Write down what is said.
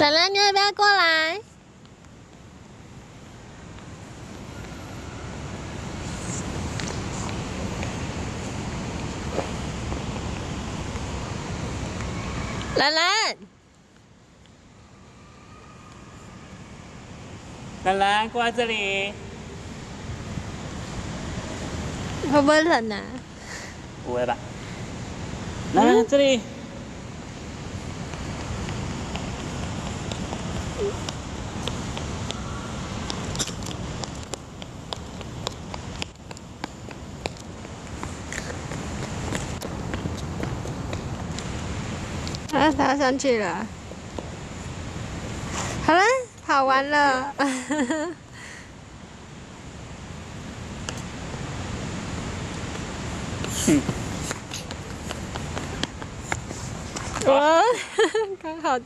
兰兰，你要不要过来？兰兰，兰兰，过来这里。会不会冷啊？不会吧？兰兰，这里。啊，爬上去了。好了，跑完了。我刚好